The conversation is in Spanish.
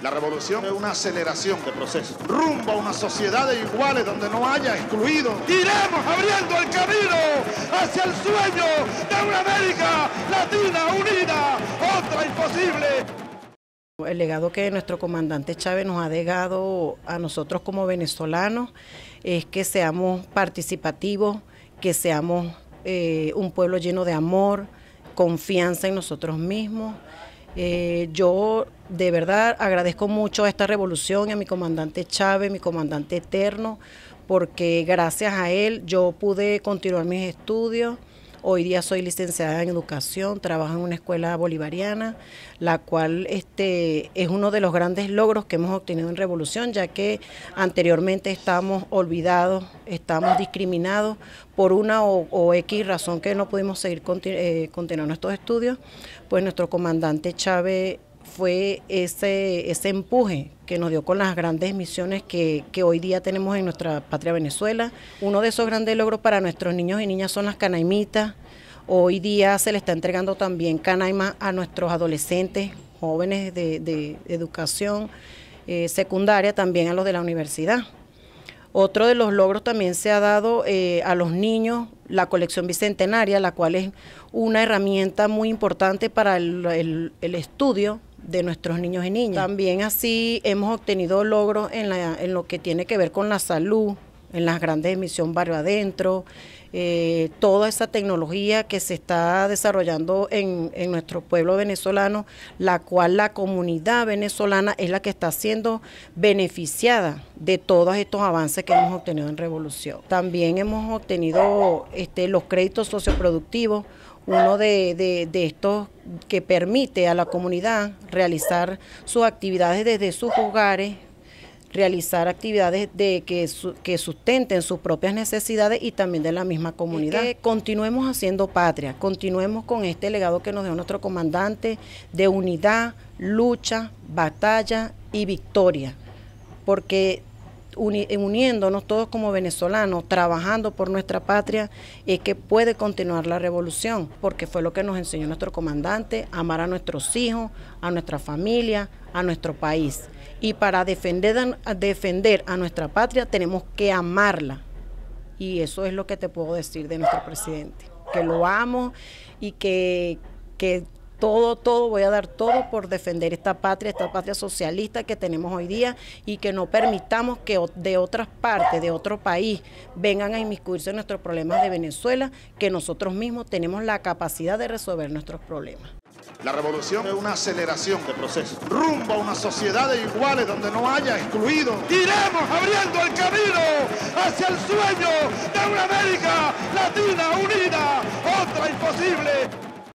La revolución es una aceleración de procesos, rumbo a una sociedad de iguales donde no haya excluidos. Iremos abriendo el camino hacia el sueño de una América Latina unida, otra imposible. El legado que nuestro comandante Chávez nos ha dejado a nosotros como venezolanos es que seamos participativos, que seamos eh, un pueblo lleno de amor, confianza en nosotros mismos. Eh, yo de verdad agradezco mucho a esta revolución y a mi comandante Chávez, mi comandante eterno, porque gracias a él yo pude continuar mis estudios Hoy día soy licenciada en educación, trabajo en una escuela bolivariana, la cual este, es uno de los grandes logros que hemos obtenido en Revolución, ya que anteriormente estábamos olvidados, estamos discriminados por una o, X razón que no pudimos seguir eh, continuando estos estudios, pues nuestro comandante Chávez fue ese, ese empuje que nos dio con las grandes misiones que, hoy día tenemos en nuestra patria Venezuela. Uno de esos grandes logros para nuestros niños y niñas son las canaimitas. Hoy día se le está entregando también canaima a nuestros adolescentes, jóvenes de, educación eh, secundaria, también a los de la universidad. Otro de los logros también se ha dado eh, a los niños la colección bicentenaria, la cual es una herramienta muy importante para el estudio de nuestros niños y niñas. También así hemos obtenido logros en, en lo que tiene que ver con la salud, en las grandes emisiones barrio adentro, eh, toda esa tecnología que se está desarrollando en, en, nuestro pueblo venezolano, la cual la comunidad venezolana es la que está siendo beneficiada de todos estos avances que hemos obtenido en Revolución. También hemos obtenido este, los créditos socioproductivos, uno de, estos que permite a la comunidad realizar sus actividades desde sus hogares, realizar actividades de que, que sustenten sus propias necesidades y también de la misma comunidad. que continuemos haciendo patria, continuemos con este legado que nos dio nuestro comandante de unidad, lucha, batalla y victoria, porque uniéndonos todos como venezolanos, trabajando por nuestra patria, es que puede continuar la revolución, porque fue lo que nos enseñó nuestro comandante, amar a nuestros hijos, a nuestra familia, a nuestro país. Y para defender, defender a nuestra patria tenemos que amarla. Y eso es lo que te puedo decir de nuestro presidente, que lo amo y que, que todo, todo, voy a dar todo por defender esta patria, esta patria socialista que tenemos hoy día y que no permitamos que de otras partes, de otro país, vengan a inmiscuirse en nuestros problemas de Venezuela, que nosotros mismos tenemos la capacidad de resolver nuestros problemas. La revolución es una aceleración de procesos, rumbo a una sociedad de iguales donde no haya excluidos. Iremos abriendo el camino hacia el sueño de una América Latina unida, otra imposible.